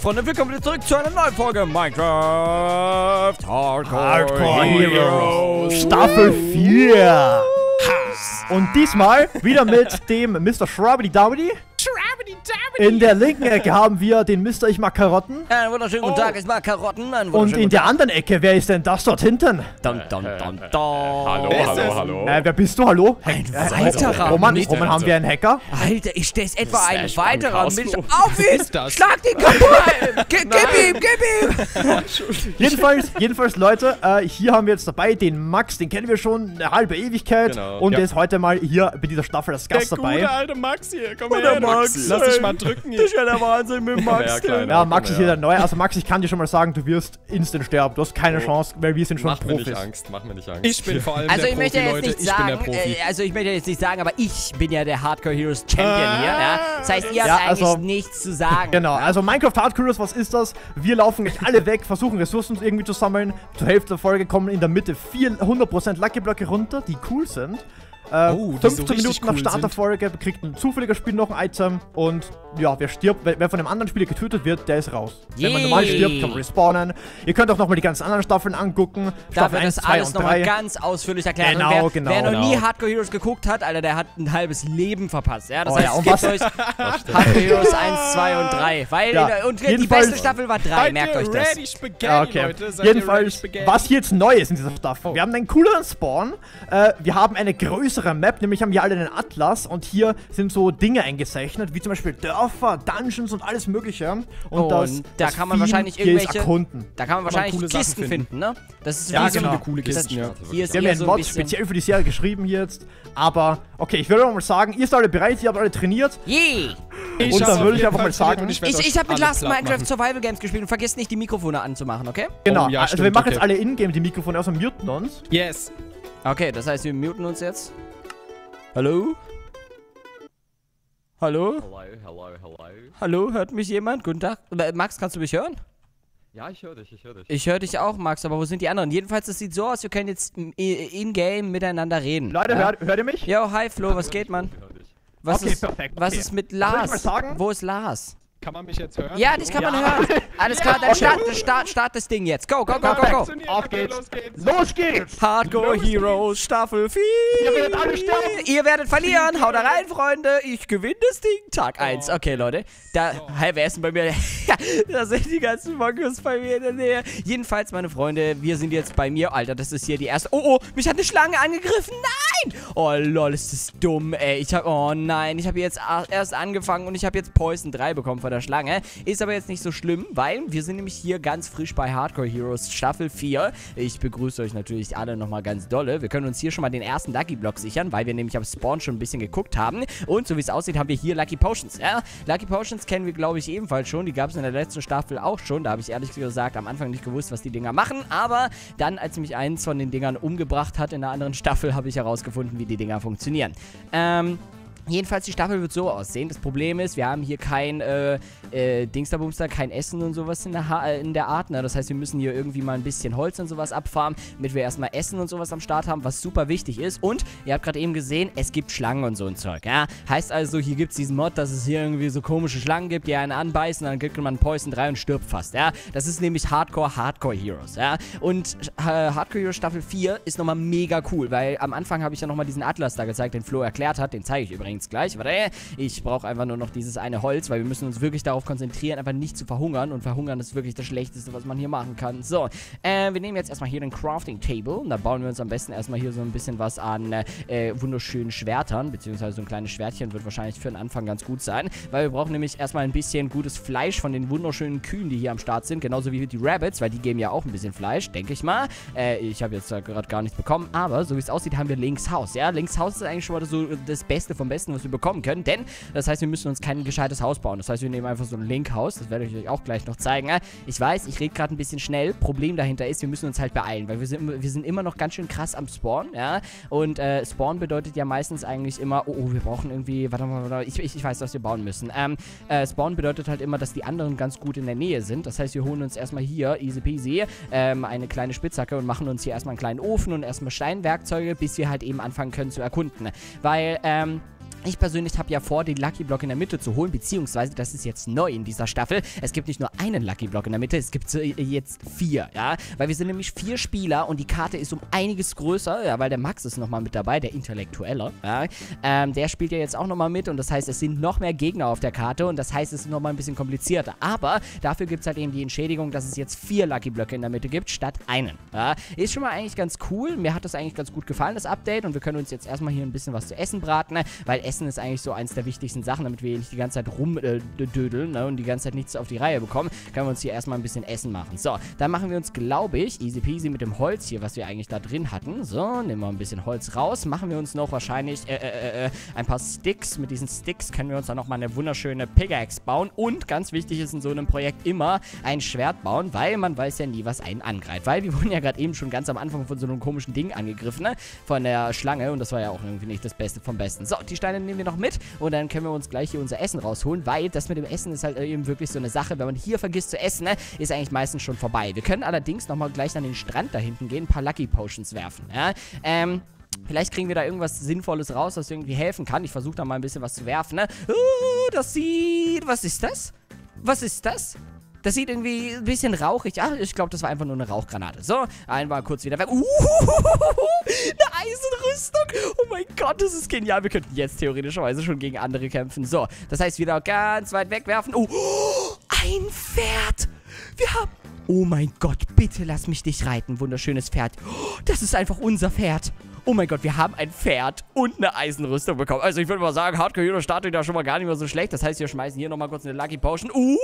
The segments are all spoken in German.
Freunde, willkommen wieder zurück zu einer neuen Folge Minecraft Hardcore, Hardcore Heroes. Staffel 4. Und diesmal wieder mit dem Mr. Shrubby Dowdy. In der linken Ecke haben wir den Mr. Ich mag Karotten. Einen wunderschönen guten Oh. Tag, ich mag Karotten. Und in der anderen Ecke, wer ist denn das dort hinten? Tag. Dun, dun, dun, dun. Hallo, hallo, hallo. Äh, wer bist du? Hallo? Ein Äh, weiterer Roman. Roman, haben wir einen Hacker? Alter, ist das etwa ein weiterer? Was Auf ihn! ist das? Schlag den kaputt! Gib ihm, gib ihm! Jedenfalls, jedenfalls, Leute, äh, hier haben wir jetzt dabei den Max, den kennen wir schon eine halbe Ewigkeit. Genau. Und Ja. der ist heute mal hier bei dieser Staffel als Der Gast gute dabei. alte Max hier, komm der her, Max. Lass dich mal drücken Das hier. ist ja der Wahnsinn mit Max. Ja. Ja, Max ist hier der Neue. Also Max, ich kann dir schon mal sagen, du wirst instant sterben. Du hast keine Oh. Chance, weil wir sind schon Mach mir nicht Profis. Angst, mach mir nicht Angst. Ich bin vor allem Also der ich Profi, möchte jetzt Leute. nicht ich bin der sagen, Profi. äh, also ich möchte jetzt nicht sagen, aber ich bin ja der Hardcore Heroes Champion hier. Ja? Das heißt, ihr Ja, habt eigentlich also- nichts zu sagen. Genau, also Minecraft Hardcore, was ist das? Wir laufen gleich alle weg, versuchen Ressourcen irgendwie zu sammeln. Zur Hälfte der Folge kommen in der Mitte 400% Lucky Blöcke runter, die cool sind. Äh, Oh, die so 15 richtig Minuten nach cool Start der. Folge kriegt ein zufälliger Spiel noch ein Item und ja, wer stirbt, wer, wer von einem anderen Spieler getötet wird, der ist raus. Wenn man normal Yay. stirbt, kann man respawnen. Ihr könnt auch nochmal die ganzen anderen Staffeln angucken. Da Staffel wird 1, das 2 alles und nochmal 3. ganz ausführlich erklärt. Genau, wer, genau, wer noch genau. nie Hardcore Heroes geguckt hat, Alter, der hat ein halbes Leben verpasst. Ja, das Oh heißt, ja, und gebt was- euch Hardcore Heroes 1, 2 und 3. Weil, Ja, äh, und die beste Staffel war 3, Seid merkt euch das. Spaghetti, Ja, okay. Leute? Jedenfalls, was hier jetzt neu ist in dieser Staffel. Oh. Wir haben einen cooleren Spawn. Äh, wir haben eine größere Map, nämlich haben wir alle einen Atlas. Und hier sind so Dinge eingezeichnet, wie zum Beispiel Dörfer, Dungeons und alles Mögliche. Und, Und das, da das kann man wahrscheinlich irgendwelche- erkunden. Da kann man wahrscheinlich Sachen Kisten finden. finden. ne? Das ist Ja, wie so genau. eine coole Kisten, ja. Hier ist Wir haben ja so einen ein Mod speziell für die Serie geschrieben jetzt. Aber, okay, ich würde auch mal sagen, ihr seid alle bereit, ihr habt alle trainiert. Yeah. Ich und dann würde ich einfach mal sagen- Ich, euch ich habe mit Last Minecraft machen. Survival Games gespielt und vergesst nicht, die Mikrofone anzumachen, okay? Genau, Oh, ja, also wir stimmt, machen jetzt okay. alle in-game die Mikrofone aus und muten uns. Yes. Okay, das heißt, wir muten uns jetzt. Hallo? Hallo? Hello, hello, hello. Hallo, hört mich jemand? Guten Tag. Äh, Max, kannst du mich hören? Ja, ich höre dich, ich höre dich. Ich höre dich auch, Max, aber wo sind die anderen? Jedenfalls, es sieht so aus, wir können jetzt in-game miteinander reden. Leute, ja? hört, hört ihr mich? Yo, hi Flo, was geht, Mann? Ich höre dich. Was, Okay, ist, perfekt, was okay. ist mit Soll ich mal Lars? sagen? Wo ist Lars? Kann man mich jetzt hören? Ja, dich kann man Ja. hören. Alles klar, dann start, start, start das Ding jetzt. Go, go, go, go, go. Funktioniert. Auf Okay, geht's. Los geht's. Los geht's! Hardcore Heroes Staffel 4. Ihr werdet alle sterben. Ihr werdet verlieren. Haut da rein, Freunde. Ich gewinne das Ding. Tag 1. Okay, Leute. Da, hä, wer ist denn bei mir? da sind die ganzen Mongos bei mir in der Nähe. Jedenfalls, meine Freunde, wir sind jetzt bei mir. Alter, das ist hier die erste. Oh, oh, mich hat eine Schlange angegriffen. Nein! Oh, lol, ist das dumm, ey. Ich hab, oh nein, ich habe jetzt erst angefangen und ich habe jetzt Poison 3 bekommen von der Schlange. Ist aber jetzt nicht so schlimm, weil wir sind nämlich hier ganz frisch bei Hardcore Heroes Staffel 4. Ich begrüße euch natürlich alle nochmal ganz dolle. Wir können uns hier schon mal den ersten Lucky Block sichern, weil wir nämlich am Spawn schon ein bisschen geguckt haben. Und so wie es aussieht, haben wir hier Lucky Potions. Ja? Lucky Potions kennen wir, glaube ich, ebenfalls schon. Die gab es in der letzten Staffel auch schon. Da habe ich ehrlich gesagt am Anfang nicht gewusst, was die Dinger machen. Aber dann, als mich eins von den Dingern umgebracht hat in der anderen Staffel, habe ich herausgefunden, wie die Dinger funktionieren. Ähm. Jedenfalls, die Staffel wird so aussehen. Das Problem ist, wir haben hier kein äh, äh, Dingsterbumster, kein Essen und sowas in der, ha äh, in der Art. Ne? Das heißt, wir müssen hier irgendwie mal ein bisschen Holz und sowas abfarmen, damit wir erstmal Essen und sowas am Start haben, was super wichtig ist. Und ihr habt gerade eben gesehen, es gibt Schlangen und so ein Zeug. Ja? Heißt also, hier gibt es diesen Mod, dass es hier irgendwie so komische Schlangen gibt, die einen anbeißen, dann kriegt man Poison 3 und stirbt fast. Ja? Das ist nämlich Hardcore Hardcore Heroes. Ja? Und äh, Hardcore Heroes Staffel 4 ist nochmal mega cool, weil am Anfang habe ich ja nochmal diesen Atlas da gezeigt, den Flo erklärt hat. Den zeige ich übrigens gleich. Warte, ich brauche einfach nur noch dieses eine Holz, weil wir müssen uns wirklich darauf konzentrieren, einfach nicht zu verhungern. Und verhungern ist wirklich das Schlechteste, was man hier machen kann. So, äh, wir nehmen jetzt erstmal hier den Crafting Table. Und da bauen wir uns am besten erstmal hier so ein bisschen was an äh, wunderschönen Schwertern, beziehungsweise so ein kleines Schwertchen wird wahrscheinlich für den Anfang ganz gut sein, weil wir brauchen nämlich erstmal ein bisschen gutes Fleisch von den wunderschönen Kühen, die hier am Start sind, genauso wie die Rabbits, weil die geben ja auch ein bisschen Fleisch, denke ich mal. Äh, ich habe jetzt gerade gar nichts bekommen, aber so wie es aussieht, haben wir Links Haus. Ja, Links Haus ist eigentlich schon mal so das Beste vom Besten, was wir bekommen können, denn das heißt, wir müssen uns kein gescheites Haus bauen. Das heißt, wir nehmen einfach so ein Link-Haus, das werde ich euch auch gleich noch zeigen. Ich weiß, ich rede gerade ein bisschen schnell. Problem dahinter ist, wir müssen uns halt beeilen, weil wir sind, wir sind immer noch ganz schön krass am Spawn, ja. Und äh, Spawn bedeutet ja meistens eigentlich immer, oh, oh wir brauchen irgendwie, warte mal, warte mal, ich, ich, ich weiß, was wir bauen müssen. Ähm, äh, Spawn bedeutet halt immer, dass die anderen ganz gut in der Nähe sind. Das heißt, wir holen uns erstmal hier, easy peasy, ähm, eine kleine Spitzhacke und machen uns hier erstmal einen kleinen Ofen und erstmal Steinwerkzeuge, bis wir halt eben anfangen können zu erkunden. Weil, ähm, Ich persönlich habe ja vor, den Lucky Block in der Mitte zu holen, beziehungsweise das ist jetzt neu in dieser Staffel. Es gibt nicht nur einen Lucky Block in der Mitte, es gibt äh, jetzt vier, ja. Weil wir sind nämlich vier Spieler und die Karte ist um einiges größer, ja, weil der Max ist nochmal mit dabei, der Intellektuelle, ja. Ähm, der spielt ja jetzt auch nochmal mit und das heißt, es sind noch mehr Gegner auf der Karte und das heißt, es ist nochmal ein bisschen komplizierter. Aber dafür gibt es halt eben die Entschädigung, dass es jetzt vier Lucky Blöcke in der Mitte gibt, statt einen, ja. Ist schon mal eigentlich ganz cool, mir hat das eigentlich ganz gut gefallen, das Update und wir können uns jetzt erstmal hier ein bisschen was zu essen braten, weil Essen ist eigentlich so eins der wichtigsten Sachen, damit wir hier nicht die ganze Zeit rumdödeln ne, und die ganze Zeit nichts auf die Reihe bekommen, können wir uns hier erstmal ein bisschen Essen machen. So, dann machen wir uns, glaube ich, easy peasy mit dem Holz hier, was wir eigentlich da drin hatten. So, nehmen wir ein bisschen Holz raus, machen wir uns noch wahrscheinlich äh, äh, äh, ein paar Sticks. Mit diesen Sticks können wir uns dann nochmal eine wunderschöne Pickaxe bauen und ganz wichtig ist in so einem Projekt immer ein Schwert bauen, weil man weiß ja nie, was einen angreift. Weil wir wurden ja gerade eben schon ganz am Anfang von so einem komischen Ding angegriffen, ne? Von der Schlange und das war ja auch irgendwie nicht das Beste vom Besten. So, die Steine nehmen wir noch mit und dann können wir uns gleich hier unser Essen rausholen, weil das mit dem Essen ist halt eben wirklich so eine Sache. Wenn man hier vergisst zu essen, ne, ist eigentlich meistens schon vorbei. Wir können allerdings nochmal gleich an den Strand da hinten gehen, ein paar Lucky Potions werfen, ja. Ähm... Vielleicht kriegen wir da irgendwas Sinnvolles raus, was irgendwie helfen kann. Ich versuche da mal ein bisschen was zu werfen, ne? Uh, das sieht... Was ist das? Was ist das? Das sieht irgendwie ein bisschen rauchig. Ah, ich glaube, das war einfach nur eine Rauchgranate. So, einmal kurz wieder weg. Uh, eine Eisenrüstung. Oh mein Gott, das ist genial. Wir könnten jetzt theoretischerweise schon gegen andere kämpfen. So, das heißt, wieder ganz weit wegwerfen. Oh, ein Pferd. Wir haben... Oh mein Gott, bitte lass mich dich reiten. Wunderschönes Pferd. Das ist einfach unser Pferd. Oh mein Gott, wir haben ein Pferd und eine Eisenrüstung bekommen. Also ich würde mal sagen, Hardcore Hero startet da schon mal gar nicht mehr so schlecht. Das heißt, wir schmeißen hier nochmal kurz eine Lucky Potion. Uh,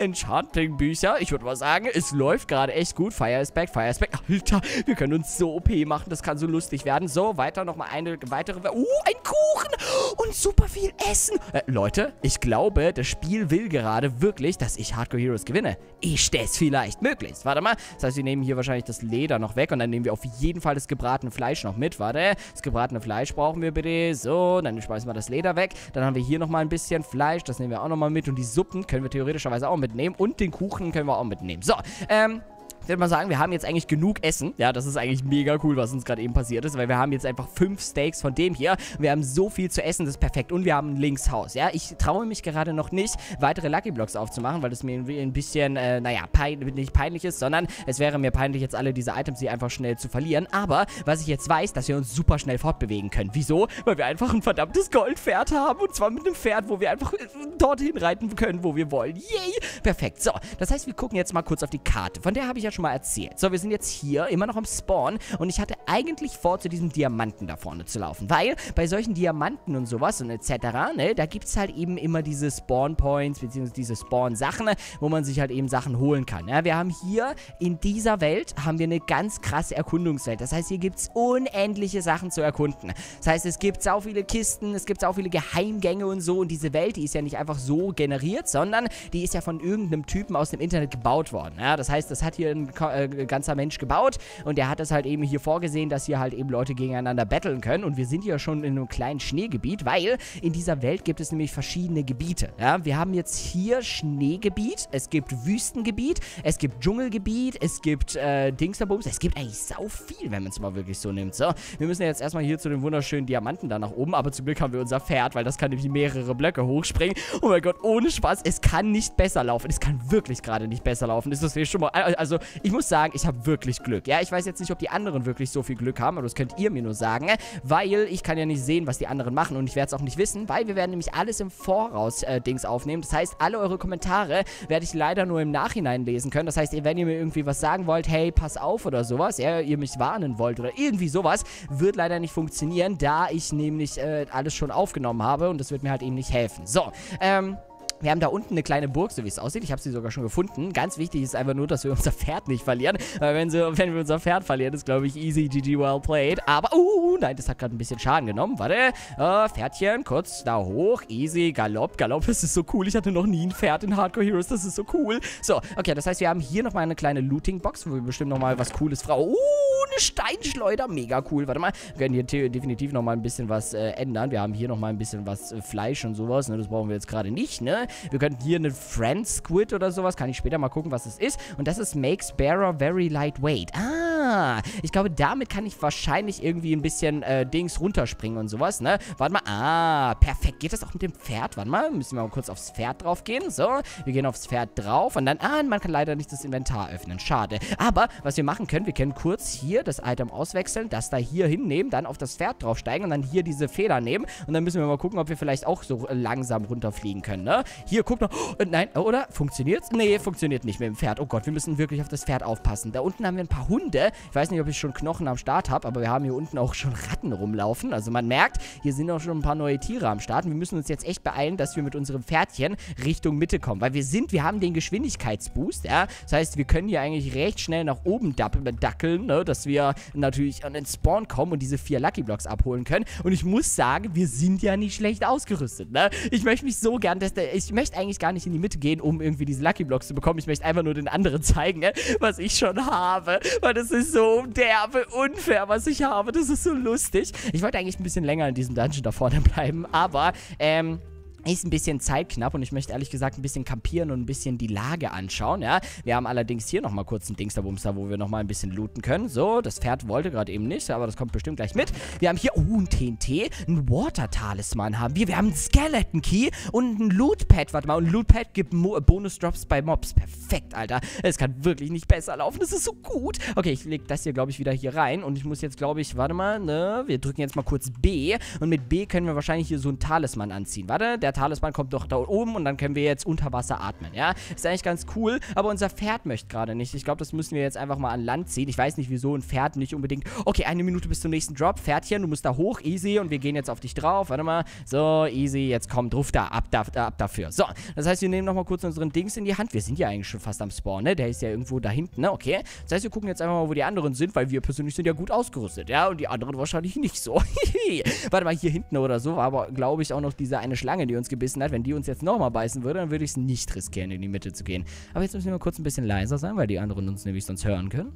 Enchanting-Bücher. Ich würde mal sagen, es läuft gerade echt gut. Fire is back, Fire is back. Alter, wir können uns so OP machen. Das kann so lustig werden. So, weiter nochmal eine weitere... Uh, ein Kuchen und super viel Essen. Äh, Leute, ich glaube, das Spiel will gerade wirklich, dass ich Hardcore Heroes gewinne. Ist das vielleicht möglich? Warte mal. Das heißt, wir nehmen hier wahrscheinlich das Leder noch weg und dann nehmen wir auf jeden Fall das gebratene Fleisch noch mit. Warte, das gebratene Fleisch brauchen wir bitte. So, dann schmeißen wir das Leder weg. Dann haben wir hier nochmal ein bisschen Fleisch. Das nehmen wir auch nochmal mit. Und die Suppen können wir theoretischerweise auch mitnehmen. Und den Kuchen können wir auch mitnehmen. So, ähm... Ich würde mal sagen, wir haben jetzt eigentlich genug Essen. Ja, das ist eigentlich mega cool, was uns gerade eben passiert ist, weil wir haben jetzt einfach fünf Steaks von dem hier. Wir haben so viel zu essen, das ist perfekt. Und wir haben ein Linkshaus. Ja, ich traue mich gerade noch nicht, weitere Lucky Blocks aufzumachen, weil das mir ein bisschen, äh, naja, pein nicht peinlich ist, sondern es wäre mir peinlich, jetzt alle diese Items hier einfach schnell zu verlieren. Aber was ich jetzt weiß, dass wir uns super schnell fortbewegen können. Wieso? Weil wir einfach ein verdammtes Goldpferd haben. Und zwar mit einem Pferd, wo wir einfach äh, dorthin reiten können, wo wir wollen. Yay! Perfekt. So, das heißt, wir gucken jetzt mal kurz auf die Karte. Von der habe ich ja schon mal erzählt. So, wir sind jetzt hier, immer noch am Spawn. Und ich hatte eigentlich vor, zu diesem Diamanten da vorne zu laufen. Weil bei solchen Diamanten und sowas und etc., ne, da gibt es halt eben immer diese Spawn-Points, beziehungsweise diese Spawn-Sachen, wo man sich halt eben Sachen holen kann. Ja, wir haben hier in dieser Welt, haben wir eine ganz krasse Erkundungswelt. Das heißt, hier gibt es unendliche Sachen zu erkunden. Das heißt, es gibt sau viele Kisten, es gibt sau viele Geheimgänge und so. Und diese Welt, die ist ja nicht einfach so generiert, sondern die ist ja von irgendeinem Typen aus dem Internet gebaut worden. Ja, das heißt, das hat hier ein äh, ganzer Mensch gebaut und der hat es halt eben hier vorgesehen, dass hier halt eben Leute gegeneinander battlen können und wir sind ja schon in einem kleinen Schneegebiet, weil in dieser Welt gibt es nämlich verschiedene Gebiete. Ja, wir haben jetzt hier Schneegebiet, es gibt Wüstengebiet, es gibt Dschungelgebiet, es gibt äh, Dingsterbums, es gibt eigentlich sau viel, wenn man es mal wirklich so nimmt. So, wir müssen jetzt erstmal hier zu den wunderschönen Diamanten da nach oben, aber zum Glück haben wir unser Pferd, weil das kann nämlich mehrere Blöcke hochspringen. Oh mein Gott, ohne Spaß, es kann nicht besser laufen. Es kann wirklich gerade nicht besser laufen. Ist das schon mal, also ich muss sagen, ich habe wirklich Glück. Ja, ich weiß jetzt nicht, ob die anderen wirklich so viel Glück haben, aber das könnt ihr mir nur sagen, weil ich kann ja nicht sehen, was die anderen machen und ich werde es auch nicht wissen, weil wir werden nämlich alles im Voraus äh, Dings aufnehmen. Das heißt, alle eure Kommentare werde ich leider nur im Nachhinein lesen können. Das heißt, wenn ihr mir irgendwie was sagen wollt, hey, pass auf oder sowas, ja, ihr mich warnen wollt oder irgendwie sowas, wird leider nicht funktionieren, da ich nämlich äh, alles schon aufgenommen habe und das wird mir halt eben nicht helfen. So, ähm... Wir haben da unten eine kleine Burg, so wie es aussieht. Ich habe sie sogar schon gefunden. Ganz wichtig ist einfach nur, dass wir unser Pferd nicht verlieren. Weil wenn, sie, wenn wir unser Pferd verlieren, ist, glaube ich, easy, GG, well played. Aber, uh, nein, das hat gerade ein bisschen Schaden genommen. Warte, äh, Pferdchen, kurz da hoch. Easy, Galopp, Galopp, das ist so cool. Ich hatte noch nie ein Pferd in Hardcore Heroes, das ist so cool. So, okay, das heißt, wir haben hier nochmal eine kleine Looting-Box, wo wir bestimmt nochmal was Cooles... Frau, uh, eine Steinschleuder, mega cool. Warte mal, wir können hier definitiv nochmal ein bisschen was äh, ändern. Wir haben hier nochmal ein bisschen was äh, Fleisch und sowas, ne? Das brauchen wir jetzt gerade nicht, ne? Wir könnten hier einen Friend Squid oder sowas. Kann ich später mal gucken, was es ist. Und das ist Makes Bearer Very Lightweight. Ah, ich glaube, damit kann ich wahrscheinlich irgendwie ein bisschen äh, Dings runterspringen und sowas, ne? Warte mal. Ah, perfekt. Geht das auch mit dem Pferd? Warte mal, müssen wir mal kurz aufs Pferd drauf gehen. So, wir gehen aufs Pferd drauf und dann, ah, man kann leider nicht das Inventar öffnen. Schade. Aber, was wir machen können, wir können kurz hier das Item auswechseln, das da hier hinnehmen, dann auf das Pferd draufsteigen und dann hier diese Feder nehmen und dann müssen wir mal gucken, ob wir vielleicht auch so langsam runterfliegen können, ne? Hier, guck noch. Oh, nein, oder? Funktioniert's? Nee, funktioniert nicht mit dem Pferd. Oh Gott, wir müssen wirklich auf das Pferd aufpassen. Da unten haben wir ein paar Hunde. Ich weiß nicht, ob ich schon Knochen am Start habe, aber wir haben hier unten auch schon Ratten rumlaufen. Also man merkt, hier sind auch schon ein paar neue Tiere am Start. Und wir müssen uns jetzt echt beeilen, dass wir mit unserem Pferdchen Richtung Mitte kommen. Weil wir sind, wir haben den Geschwindigkeitsboost, ja. Das heißt, wir können hier eigentlich recht schnell nach oben dackeln, ne? Dass wir natürlich an den Spawn kommen und diese vier Lucky Blocks abholen können. Und ich muss sagen, wir sind ja nicht schlecht ausgerüstet, ne? Ich möchte mich so gern, dass der, ich möchte eigentlich gar nicht in die Mitte gehen, um irgendwie diese Lucky Blocks zu bekommen. Ich möchte einfach nur den anderen zeigen, ne? was ich schon habe. Weil das ist so derbe unfair, was ich habe. Das ist so lustig. Ich wollte eigentlich ein bisschen länger in diesem Dungeon da vorne bleiben, aber, ähm, ist ein bisschen zeitknapp und ich möchte ehrlich gesagt ein bisschen kampieren und ein bisschen die Lage anschauen, ja. Wir haben allerdings hier nochmal kurz einen Dingsterbumster, wo wir nochmal ein bisschen looten können. So, das Pferd wollte gerade eben nicht, aber das kommt bestimmt gleich mit. Wir haben hier, oh, ein TNT, ein Water-Talisman haben wir. Wir haben einen Skeleton-Key und ein Loot-Pad. Warte mal, und ein Loot-Pad gibt Bonus-Drops bei Mobs. Perfekt, Alter. Es kann wirklich nicht besser laufen. Das ist so gut. Okay, ich lege das hier, glaube ich, wieder hier rein und ich muss jetzt, glaube ich, warte mal, ne, wir drücken jetzt mal kurz B und mit B können wir wahrscheinlich hier so einen Talisman anziehen. Warte, der Talisman kommt doch da oben und dann können wir jetzt unter Wasser atmen, ja? Ist eigentlich ganz cool, aber unser Pferd möchte gerade nicht. Ich glaube, das müssen wir jetzt einfach mal an Land ziehen. Ich weiß nicht, wieso ein Pferd nicht unbedingt... Okay, eine Minute bis zum nächsten Drop. Pferdchen, du musst da hoch, easy und wir gehen jetzt auf dich drauf. Warte mal. So, easy, jetzt komm, drauf da, ab, da, ab dafür. So, das heißt, wir nehmen nochmal kurz unseren Dings in die Hand. Wir sind ja eigentlich schon fast am Spawn, ne? Der ist ja irgendwo da hinten, ne? Okay. Das heißt, wir gucken jetzt einfach mal, wo die anderen sind, weil wir persönlich sind ja gut ausgerüstet, ja? Und die anderen wahrscheinlich nicht so. Warte mal, hier hinten oder so war aber, glaube ich, auch noch diese eine Schlange, die uns gebissen hat. Wenn die uns jetzt nochmal beißen würde, dann würde ich es nicht riskieren, in die Mitte zu gehen. Aber jetzt müssen wir mal kurz ein bisschen leiser sein, weil die anderen uns nämlich sonst hören können.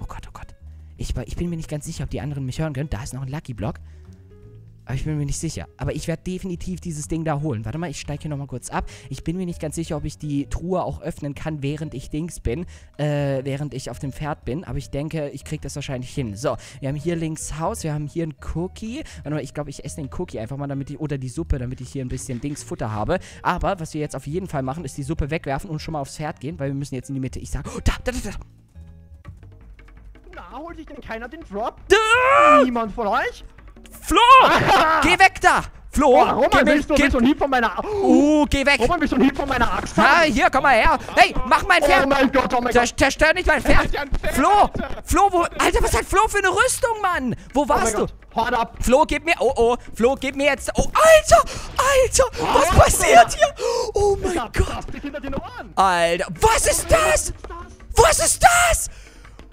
Oh Gott, oh Gott. Ich, ich bin mir nicht ganz sicher, ob die anderen mich hören können. Da ist noch ein Lucky Block. Aber ich bin mir nicht sicher. Aber ich werde definitiv dieses Ding da holen. Warte mal, ich steige hier nochmal kurz ab. Ich bin mir nicht ganz sicher, ob ich die Truhe auch öffnen kann, während ich Dings bin. Äh, während ich auf dem Pferd bin. Aber ich denke, ich kriege das wahrscheinlich hin. So, wir haben hier links Haus. Wir haben hier einen Cookie. Warte mal, ich glaube, ich esse den Cookie einfach mal, damit ich... Oder die Suppe, damit ich hier ein bisschen Dings Futter habe. Aber, was wir jetzt auf jeden Fall machen, ist die Suppe wegwerfen und schon mal aufs Pferd gehen, weil wir müssen jetzt in die Mitte. Ich sage... Oh, da, da, da, da. Na, holt sich denn keiner den Drop? Da! Niemand von euch? Flo! geh weg da! Flo! Oh, Roman, geh, willst du, geh, willst du Hieb von meiner... Uh, geh weg! Roman, willst du einen Hieb von meiner Axt Ah, haben? hier, komm mal her! Hey, mach mein Pferd! Oh mein Gott, oh mein Gott. zerstör nicht mein Pferd! Flo! Flo, wo... Alter, was hat Flo für eine Rüstung, Mann? Wo Oh mein warst du? Gott. Hard ab. Flo, gib mir... Oh, oh. Flo, gib mir jetzt... Oh, Alter! Alter! Was passiert hier? Oh mein Das Gott! das. Alter, was ist das? Was ist das?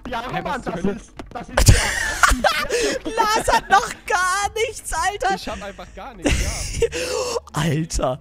Ja, Roman, das ist... Das ist ja... Lars hat noch gar nichts, Alter! Ich hab einfach gar nichts, ja. Alter.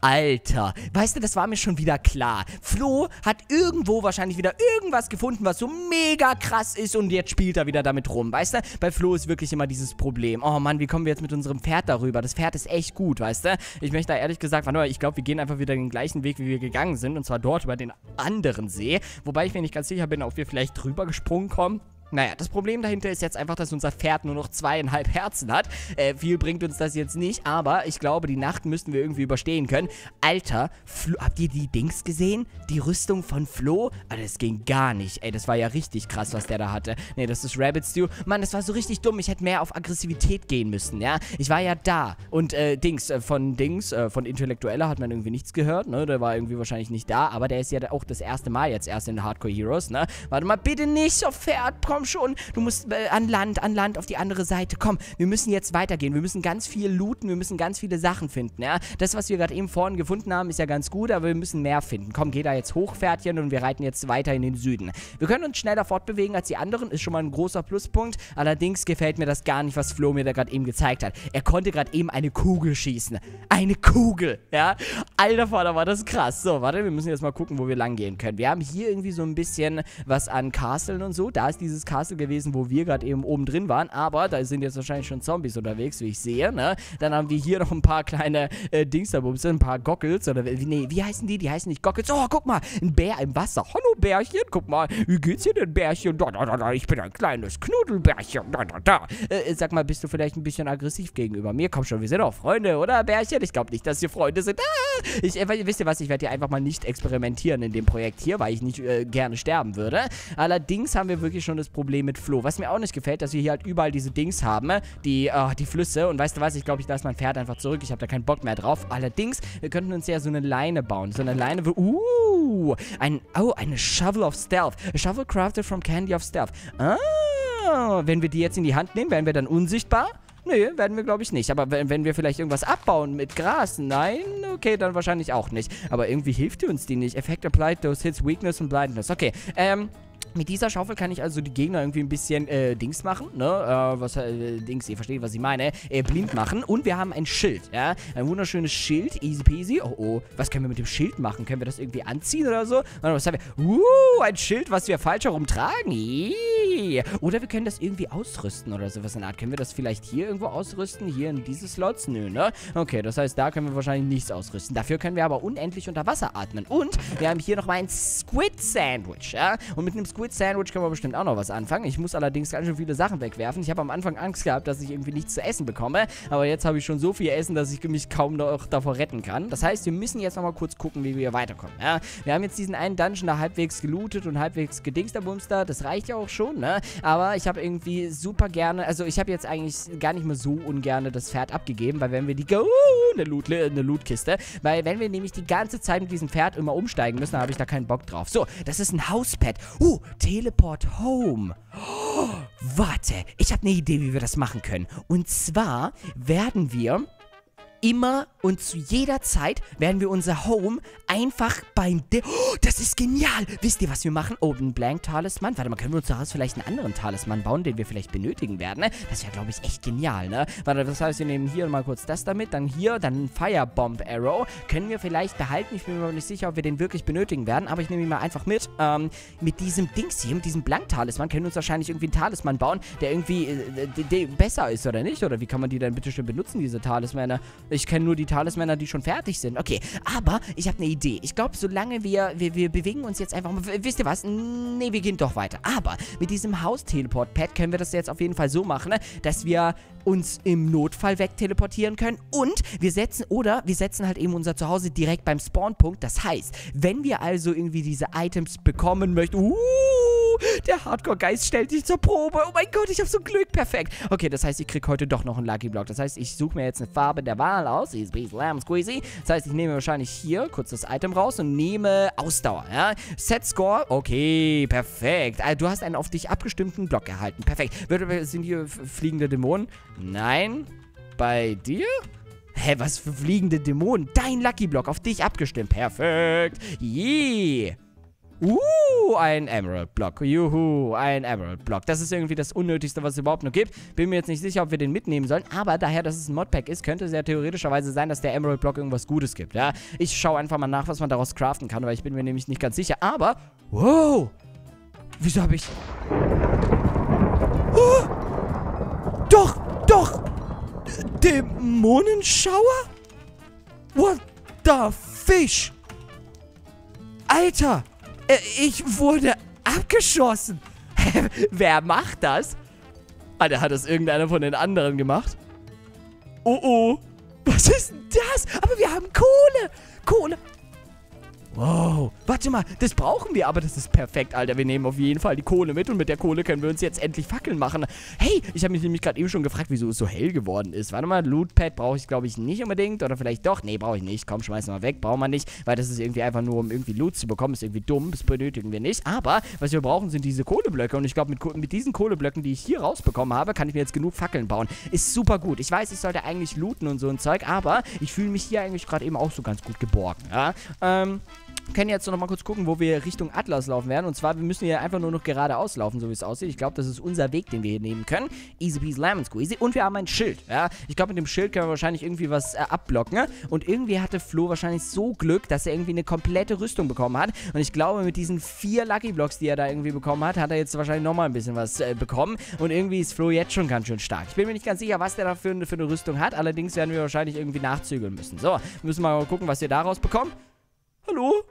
Alter, weißt du, das war mir schon wieder klar. Flo hat irgendwo wahrscheinlich wieder irgendwas gefunden, was so mega krass ist und jetzt spielt er wieder damit rum, weißt du? Bei Flo ist wirklich immer dieses Problem. Oh Mann, wie kommen wir jetzt mit unserem Pferd darüber? Das Pferd ist echt gut, weißt du? Ich möchte da ehrlich gesagt, warte mal, ich glaube, wir gehen einfach wieder den gleichen Weg, wie wir gegangen sind und zwar dort über den anderen See, wobei ich mir nicht ganz sicher bin, ob wir vielleicht drüber gesprungen kommen. Naja, das Problem dahinter ist jetzt einfach, dass unser Pferd nur noch zweieinhalb Herzen hat. Äh, viel bringt uns das jetzt nicht, aber ich glaube, die Nacht müssten wir irgendwie überstehen können. Alter, Flo, habt ihr die Dings gesehen? Die Rüstung von Flo? Alter, das ging gar nicht. Ey, das war ja richtig krass, was der da hatte. Nee, das ist Rabbit Stew. Mann, das war so richtig dumm. Ich hätte mehr auf Aggressivität gehen müssen, ja? Ich war ja da. Und, äh, Dings, äh, von Dings, äh, von Intellektueller hat man irgendwie nichts gehört, ne? Der war irgendwie wahrscheinlich nicht da, aber der ist ja auch das erste Mal jetzt erst in Hardcore Heroes, ne? Warte mal, bitte nicht auf Pferd, komm schon. Du musst äh, an Land, an Land, auf die andere Seite. Komm, wir müssen jetzt weitergehen. Wir müssen ganz viel looten, wir müssen ganz viele Sachen finden, ja? Das, was wir gerade eben vorhin gefunden haben, ist ja ganz gut, aber wir müssen mehr finden. Komm, geh da jetzt hoch, Pferdchen, und wir reiten jetzt weiter in den Süden. Wir können uns schneller fortbewegen als die anderen, ist schon mal ein großer Pluspunkt. Allerdings gefällt mir das gar nicht, was Flo mir da gerade eben gezeigt hat. Er konnte gerade eben eine Kugel schießen. Eine Kugel, ja? Alter Vater, war das krass. So, warte, wir müssen jetzt mal gucken, wo wir lang gehen können. Wir haben hier irgendwie so ein bisschen was an Castlen und so. Da ist dieses Castle gewesen, wo wir gerade eben oben drin waren. Aber da sind jetzt wahrscheinlich schon Zombies unterwegs, wie ich sehe, ne? Dann haben wir hier noch ein paar kleine äh, Dingsterbums, ein paar Goggles. Oder wie, nee, wie heißen die? Die heißen nicht Goggles. Oh, guck mal, ein Bär im Wasser. Hallo, Bärchen. Guck mal, wie geht's dir denn, Bärchen? Da, da, da, da. Ich bin ein kleines Knuddelbärchen. Da, da, da. Äh, sag mal, bist du vielleicht ein bisschen aggressiv gegenüber mir? Komm schon, wir sind doch Freunde, oder, Bärchen? Ich glaube nicht, dass wir Freunde sind. Ah, ich, äh, wisst ihr was? Ich werde hier einfach mal nicht experimentieren in dem Projekt hier, weil ich nicht äh, gerne sterben würde. Allerdings haben wir wirklich schon das Problem mit Flo. Was mir auch nicht gefällt, dass wir hier halt überall diese Dings haben, die, oh, die Flüsse. Und weißt du was? Ich glaube, ich lasse mein Pferd einfach zurück. Ich habe da keinen Bock mehr drauf. Allerdings, wir könnten uns ja so eine Leine bauen. So eine Leine, wo, uh, ein, oh, eine Shovel of Stealth. A shovel crafted from Candy of Stealth. Ah, wenn wir die jetzt in die Hand nehmen, werden wir dann unsichtbar? Nee, werden wir, glaube ich, nicht. Aber wenn, wenn wir vielleicht irgendwas abbauen mit Gras, nein, okay, dann wahrscheinlich auch nicht. Aber irgendwie hilft uns die nicht. Effect applied, those hits, weakness und blindness. Okay, ähm... Mit dieser Schaufel kann ich also die Gegner irgendwie ein bisschen äh, Dings machen, ne? Äh, was, äh, Dings, ihr versteht, was ich meine. Äh, blind machen. Und wir haben ein Schild, ja? Ein wunderschönes Schild, easy peasy. Oh, oh, was können wir mit dem Schild machen? Können wir das irgendwie anziehen oder so? Was haben wir? Uh, ein Schild, was wir falsch herum tragen. Yee. Oder wir können das irgendwie ausrüsten oder sowas in der Art. Können wir das vielleicht hier irgendwo ausrüsten? Hier in diese Slots? Nö, ne? Okay, das heißt, da können wir wahrscheinlich nichts ausrüsten. Dafür können wir aber unendlich unter Wasser atmen. Und wir haben hier nochmal ein Squid Sandwich, ja? Und mit einem Squid Squid Sandwich können wir bestimmt auch noch was anfangen. Ich muss allerdings ganz schön viele Sachen wegwerfen. Ich habe am Anfang Angst gehabt, dass ich irgendwie nichts zu essen bekomme. Aber jetzt habe ich schon so viel Essen, dass ich mich kaum noch davor retten kann. Das heißt, wir müssen jetzt nochmal kurz gucken, wie wir weiterkommen. Ja, wir haben jetzt diesen einen Dungeon da halbwegs gelootet und halbwegs gedingsterbumster. Das reicht ja auch schon, ne? Aber ich habe irgendwie super gerne, also ich habe jetzt eigentlich gar nicht mehr so ungerne das Pferd abgegeben, weil wenn wir die, uh, eine, Loot, eine Lootkiste, weil wenn wir nämlich die ganze Zeit mit diesem Pferd immer umsteigen müssen, dann habe ich da keinen Bock drauf. So, das ist ein Hauspad. Uh, Teleport Home. Oh, warte, ich habe eine Idee, wie wir das machen können. Und zwar werden wir immer und zu jeder Zeit werden wir unser Home einfach beim... De oh, das ist genial! Wisst ihr, was wir machen? Oh, ein Blank-Talisman. Warte mal, können wir uns daraus vielleicht einen anderen Talisman bauen, den wir vielleicht benötigen werden, ne? Das wäre, glaube ich, echt genial, ne? Warte, das heißt, wir nehmen hier mal kurz das damit, dann hier, dann ein Firebomb-Arrow. Können wir vielleicht behalten. Ich bin mir nicht sicher, ob wir den wirklich benötigen werden, aber ich nehme ihn mal einfach mit. Ähm, mit diesem Dings hier, mit diesem Blank-Talisman, können wir uns wahrscheinlich irgendwie einen Talisman bauen, der irgendwie äh, besser ist, oder nicht? Oder wie kann man die dann bitte schön benutzen, diese Talismane? Ich kenne nur die Talismänner, die schon fertig sind. Okay, aber ich habe eine Idee. Ich glaube, solange wir, wir, wir bewegen uns jetzt einfach mal, wisst ihr was? Nee, wir gehen doch weiter. Aber mit diesem Haus-Teleport-Pad können wir das jetzt auf jeden Fall so machen, ne, dass wir uns im Notfall wegteleportieren können und wir setzen, oder wir setzen halt eben unser Zuhause direkt beim Spawnpunkt. Das heißt, wenn wir also irgendwie diese Items bekommen möchten, uh, der Hardcore-Geist stellt sich zur Probe. Oh mein Gott, ich habe so Glück. Perfekt. Okay, das heißt, ich kriege heute doch noch einen Lucky Block. Das heißt, ich suche mir jetzt eine Farbe der Wahl aus. Easy peasy lamb squeezy. Das heißt, ich nehme wahrscheinlich hier kurz das Item raus und nehme Ausdauer. Ja? Set Score. Okay, perfekt. Also, du hast einen auf dich abgestimmten Block erhalten. Perfekt. Sind hier fliegende Dämonen? Nein. Bei dir? Hä, was für fliegende Dämonen? Dein Lucky Block auf dich abgestimmt. Perfekt. Yeah. Uh, ein Emerald-Block. Juhu, ein Emerald-Block. Das ist irgendwie das Unnötigste, was es überhaupt noch gibt. Bin mir jetzt nicht sicher, ob wir den mitnehmen sollen. Aber daher, dass es ein Modpack ist, könnte es ja theoretischerweise sein, dass der Emerald-Block irgendwas Gutes gibt, ja. Ich schaue einfach mal nach, was man daraus craften kann, weil ich bin mir nämlich nicht ganz sicher. Aber, wow, wieso habe ich... Oh, doch, doch, Dämonenschauer? What the fish? Alter! Äh, ich wurde abgeschossen. Wer macht das? Alter, hat das irgendeiner von den anderen gemacht? Oh oh. Was ist denn das? Aber wir haben Kohle. Kohle. Wow, warte mal, das brauchen wir, aber das ist perfekt, Alter. Wir nehmen auf jeden Fall die Kohle mit und mit der Kohle können wir uns jetzt endlich Fackeln machen. Hey, ich habe mich nämlich gerade eben schon gefragt, wieso es so hell geworden ist. Warte mal, Lootpad brauche ich, glaube ich, nicht unbedingt. Oder vielleicht doch. Nee, brauche ich nicht. Komm, schmeißen wir weg. Brauchen wir nicht, weil das ist irgendwie einfach nur, um irgendwie Loot zu bekommen. Ist irgendwie dumm. Das benötigen wir nicht. Aber, was wir brauchen, sind diese Kohleblöcke. Und ich glaube, mit, mit diesen Kohleblöcken, die ich hier rausbekommen habe, kann ich mir jetzt genug Fackeln bauen. Ist super gut. Ich weiß, ich sollte eigentlich looten und so ein Zeug, aber ich fühle mich hier eigentlich gerade eben auch so ganz gut geborgen, ja. Ähm... können jetzt noch mal kurz gucken, wo wir Richtung Atlas laufen werden. Und zwar, wir müssen hier einfach nur noch geradeaus laufen, so wie es aussieht. Ich glaube, das ist unser Weg, den wir hier nehmen können. Easy peasy lemon squeezy. Und wir haben ein Schild, ja. Ich glaube, mit dem Schild können wir wahrscheinlich irgendwie was äh, abblocken. Ne? Und irgendwie hatte Flo wahrscheinlich so Glück, dass er irgendwie eine komplette Rüstung bekommen hat. Und ich glaube, mit diesen vier Lucky Blocks, die er da irgendwie bekommen hat, hat er jetzt wahrscheinlich nochmal ein bisschen was äh, bekommen. Und irgendwie ist Flo jetzt schon ganz schön stark. Ich bin mir nicht ganz sicher, was der da für, für eine Rüstung hat. Allerdings werden wir wahrscheinlich irgendwie nachzügeln müssen. So, müssen wir mal gucken, was wir daraus bekommen. Hallo?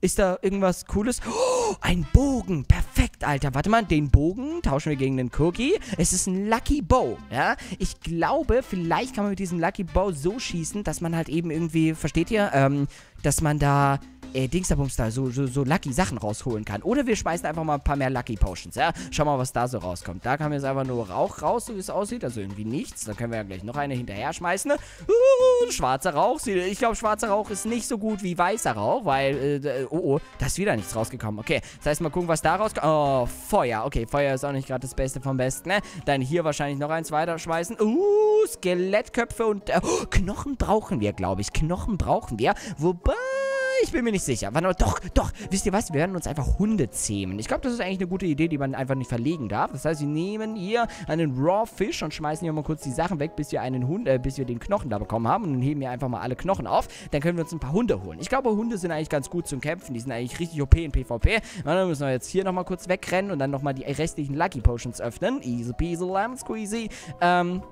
Ist da irgendwas Cooles? Oh, ein Bogen. Perfekt, Alter. Warte mal, den Bogen tauschen wir gegen den Cookie. Es ist ein Lucky Bow, ja. Ich glaube, vielleicht kann man mit diesem Lucky Bow so schießen, dass man halt eben irgendwie, versteht ihr, ähm, dass man da äh, Dingsabums da so, so, so Lucky Sachen rausholen kann. Oder wir schmeißen einfach mal ein paar mehr Lucky Potions, ja. Schau mal, was da so rauskommt. Da kam jetzt einfach nur Rauch raus, so wie es aussieht. Also irgendwie nichts. Dann können wir ja gleich noch eine hinterher schmeißen. Ne? Uh, schwarzer Rauch. Ich glaube, schwarzer Rauch ist nicht so gut wie weißer Rauch, weil, äh, oh, oh, da ist wieder nichts rausgekommen. Okay, das heißt, mal gucken, was da rauskommt. Oh, Feuer. Okay, Feuer ist auch nicht gerade das Beste vom Besten, ne? Dann hier wahrscheinlich noch eins weiter schmeißen. Uh, Skelettköpfe und äh, oh, Knochen brauchen wir, glaube ich. Knochen brauchen wir. Wobei ich bin mir nicht sicher. Warte, doch, doch. Wisst ihr was? Wir werden uns einfach Hunde zähmen. Ich glaube, das ist eigentlich eine gute Idee, die man einfach nicht verlegen darf. Das heißt, wir nehmen hier einen Raw Fish und schmeißen hier mal kurz die Sachen weg, bis wir einen Hund, äh, bis wir den Knochen da bekommen haben. Und dann heben wir einfach mal alle Knochen auf. Dann können wir uns ein paar Hunde holen. Ich glaube, Hunde sind eigentlich ganz gut zum Kämpfen. Die sind eigentlich richtig OP in PvP. Und dann müssen wir jetzt hier nochmal kurz wegrennen und dann nochmal die restlichen Lucky Potions öffnen. Easy peasy, lemon squeezy. Ähm...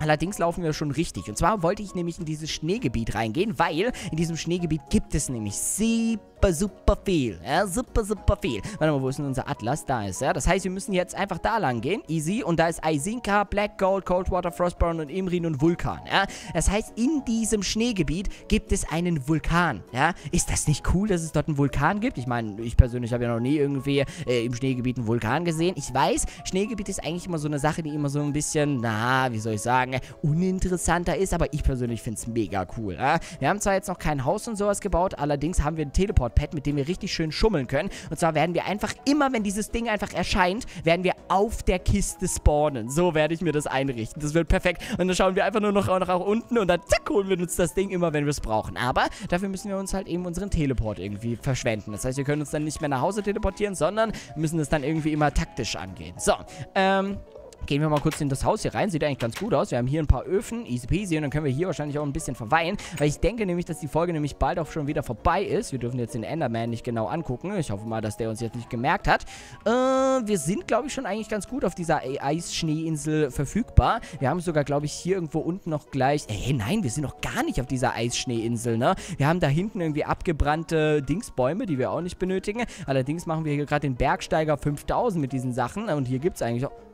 Allerdings laufen wir schon richtig. Und zwar wollte ich nämlich in dieses Schneegebiet reingehen, weil in diesem Schneegebiet gibt es nämlich sieben super, super viel. Ja, super, super viel. Warte mal, wo ist denn unser Atlas? Da ist er. Das heißt, wir müssen jetzt einfach da lang gehen. Easy. Und da ist Isinka, Black Gold, Coldwater, Frostburn und Imrin und Vulkan. Ja, das heißt, in diesem Schneegebiet gibt es einen Vulkan. Ja, ist das nicht cool, dass es dort einen Vulkan gibt? Ich meine, ich persönlich habe ja noch nie irgendwie äh, im Schneegebiet einen Vulkan gesehen. Ich weiß, Schneegebiet ist eigentlich immer so eine Sache, die immer so ein bisschen, na, wie soll ich sagen, uninteressanter ist. Aber ich persönlich finde es mega cool. Ja? Wir haben zwar jetzt noch kein Haus und sowas gebaut, allerdings haben wir einen Teleport Teleport-Pad, mit dem wir richtig schön schummeln können. Und zwar werden wir einfach immer, wenn dieses Ding einfach erscheint, werden wir auf der Kiste spawnen. So werde ich mir das einrichten. Das wird perfekt. Und dann schauen wir einfach nur noch nach unten und dann zack, holen wir uns das Ding immer, wenn wir es brauchen. Aber dafür müssen wir uns halt eben unseren Teleport irgendwie verschwenden. Das heißt, wir können uns dann nicht mehr nach Hause teleportieren, sondern müssen es dann irgendwie immer taktisch angehen. So, ähm... Gehen wir mal kurz in das Haus hier rein. Sieht eigentlich ganz gut aus. Wir haben hier ein paar Öfen, easy peasy. Und dann können wir hier wahrscheinlich auch ein bisschen verweilen. Weil ich denke nämlich, dass die Folge nämlich bald auch schon wieder vorbei ist. Wir dürfen jetzt den Enderman nicht genau angucken. Ich hoffe mal, dass der uns jetzt nicht gemerkt hat. Äh, wir sind, glaube ich, schon eigentlich ganz gut auf dieser Eisschneeinsel verfügbar. Wir haben sogar, glaube ich, hier irgendwo unten noch gleich... Ey, nein, wir sind noch gar nicht auf dieser Eisschneeinsel, ne? Wir haben da hinten irgendwie abgebrannte Dingsbäume, die wir auch nicht benötigen. Allerdings machen wir hier gerade den Bergsteiger 5000 mit diesen Sachen. Und hier gibt es eigentlich auch...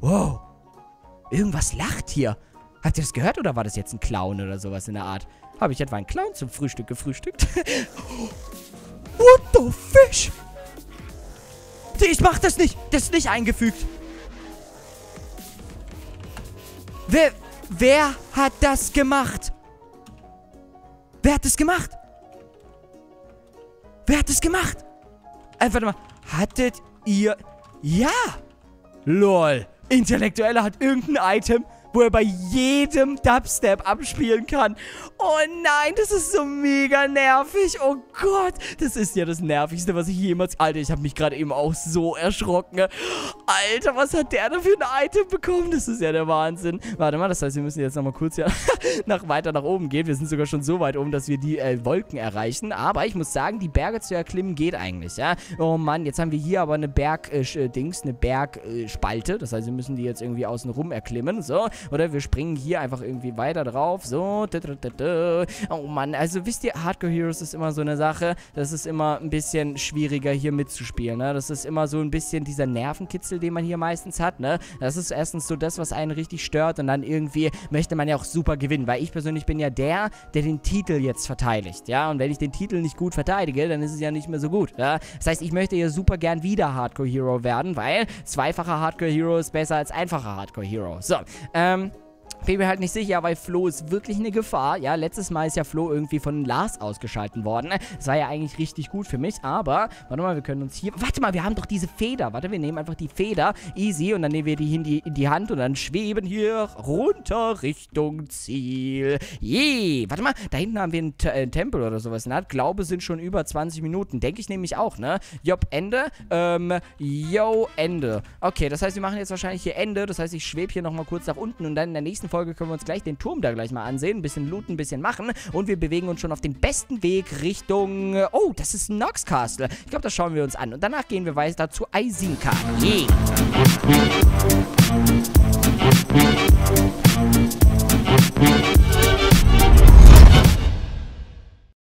Wow. Irgendwas lacht hier. Habt ihr das gehört oder war das jetzt ein Clown oder sowas in der Art? Habe ich etwa einen Clown zum Frühstück gefrühstückt? What the fish? Ich mach das nicht. Das ist nicht eingefügt. Wer, wer hat das gemacht? Wer hat das gemacht? Wer hat das gemacht? Äh, warte mal. Hattet ihr... Ja. LOL. Intellektueller hat irgendein Item, wo er bei jedem Dubstep abspielen kann. Oh nein, das ist so mega nervig. Oh Gott, das ist ja das Nervigste, was ich jemals... Alter, ich habe mich gerade eben auch so erschrocken. Alter, was hat der da für ein Item bekommen? Das ist ja der Wahnsinn. Warte mal, das heißt, wir müssen jetzt nochmal kurz ja nach, weiter nach oben gehen. Wir sind sogar schon so weit oben, dass wir die äh, Wolken erreichen. Aber ich muss sagen, die Berge zu erklimmen geht eigentlich, ja. Oh Mann, jetzt haben wir hier aber eine Berg-Dings, äh, eine Bergspalte. das heißt, wir müssen die jetzt irgendwie außen rum erklimmen. So, oder wir springen hier einfach irgendwie weiter drauf. So. Oh Mann, also wisst ihr, Hardcore Heroes ist immer so eine Sache. Das ist immer ein bisschen schwieriger hier mitzuspielen. Ne? Das ist immer so ein bisschen dieser Nervenkitzel, den man hier meistens hat. Ne? Das ist erstens so das, was einen richtig stört. Und dann irgendwie möchte man ja auch super gewinnen. Weil ich persönlich bin ja der, der den Titel jetzt verteidigt. Ja, und wenn ich den Titel nicht gut verteidige, dann ist es ja nicht mehr so gut. Ja? Das heißt, ich möchte ja super gern wieder Hardcore Hero werden, weil zweifacher Hardcore Hero ist besser als einfacher Hardcore Hero. So, ähm. Um, bin mir halt nicht sicher, weil Flo ist wirklich eine Gefahr. Ja, letztes Mal ist ja Flo irgendwie von Lars ausgeschalten worden. Das war ja eigentlich richtig gut für mich, aber, warte mal, wir können uns hier, warte mal, wir haben doch diese Feder. Warte, wir nehmen einfach die Feder, easy, und dann nehmen wir die in die, in die Hand und dann schweben hier runter Richtung Ziel. Je, warte mal, da hinten haben wir einen, äh, Tempel oder sowas. Na, glaube, sind schon über 20 Minuten. Denke ich nämlich auch, ne? Job, Ende. Ähm, yo, Ende. Okay, das heißt, wir machen jetzt wahrscheinlich hier Ende. Das heißt, ich schwebe hier nochmal kurz nach unten und dann in der nächsten Folge können wir uns gleich den Turm da gleich mal ansehen. Ein bisschen looten, ein bisschen machen. Und wir bewegen uns schon auf den besten Weg Richtung... Oh, das ist Nox Castle. Ich glaube, das schauen wir uns an. Und danach gehen wir weiter zu Isinka. Yeah. Thank